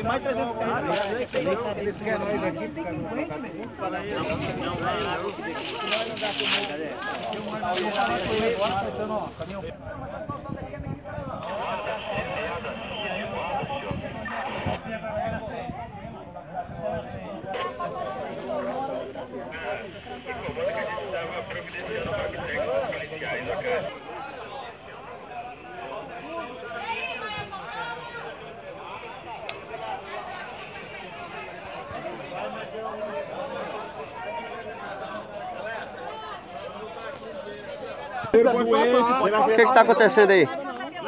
tem mais 300 carros. Eles querem nós aqui, fica no O que que tá acontecendo aí?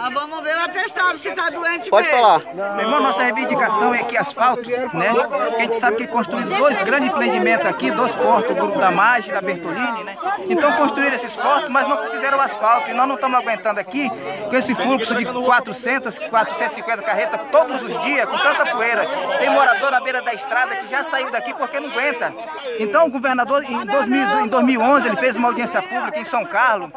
Nós vamos ver o atestado se está doente Pode mesmo. falar. Meu irmão, nossa reivindicação é que asfalto, né? Porque a gente sabe que construíram dois grandes empreendimentos aqui, dois portos, o grupo da Mage e da Bertolini, né? Então construíram esses portos, mas não fizeram o asfalto. E nós não estamos aguentando aqui com esse fluxo de 400, 450 carretas todos os dias, com tanta poeira. Tem morador na beira da estrada que já saiu daqui porque não aguenta. Então o governador, em, 2000, em 2011, ele fez uma audiência pública em São Carlos.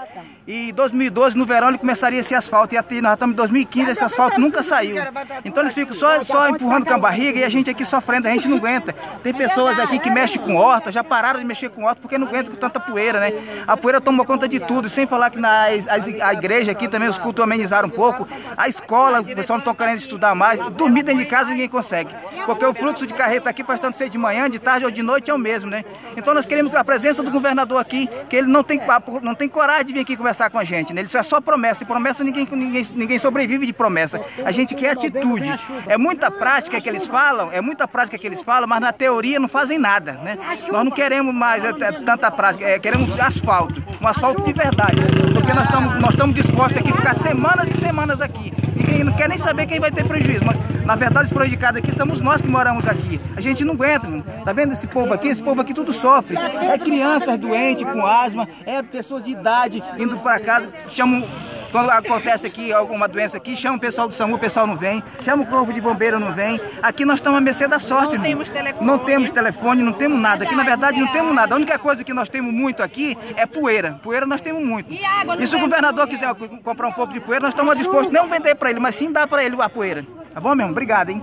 E em 2012, no verão, ele começaria esse asfalto. E até, nós estamos em 2015, esse asfalto nunca saiu. Então eles ficam só, só empurrando com a barriga e a gente aqui sofrendo, a gente não aguenta. Tem pessoas aqui que mexem com horta, já pararam de mexer com horta porque não aguentam com tanta poeira, né? A poeira tomou conta de tudo, sem falar que na as- a igreja aqui também os cultos amenizaram um pouco. A escola, o pessoal não está querendo estudar mais. Dormir dentro de casa ninguém consegue. Porque o fluxo de carreta aqui faz tanto ser de manhã, de tarde ou de noite é o mesmo, né? Então nós queremos a presença do governador aqui, que ele não tem, não tem coragem de vir aqui conversar com a gente, né? Isso é só promessa. E promessa ninguém, ninguém, ninguém sobrevive de promessa. A gente quer atitude. É muita prática que eles falam, é muita prática que eles falam, mas na teoria não fazem nada, né? Nós não queremos mais é, é, tanta prática, é, queremos asfalto, um asfalto de verdade. Porque nós estamos nós estamos dispostos aqui a ficar semanas e semanas aqui. Ninguém não quer nem saber quem vai ter prejuízo. Mas, na verdade, os prejudicados aqui somos nós que moramos aqui. A gente não aguenta, mano. Tá vendo esse povo aqui? Esse povo aqui tudo sofre. É crianças doentes com asma, é pessoas de idade indo para casa, chamam. Quando acontece aqui alguma doença aqui, chama o pessoal do SAMU, o pessoal não vem, chama o corpo de bombeiro, não vem. Aqui nós estamos à mercê da sorte, não temos telefone. Não temos telefone, não temos nada. Aqui na verdade não temos nada. A única coisa que nós temos muito aqui é poeira. Poeira nós temos muito. E água E se o governador quiser comprar um pouco de poeira, nós estamos dispostos não vender para ele, mas sim dar para ele a poeira. Tá bom, meu irmão? Obrigado, hein?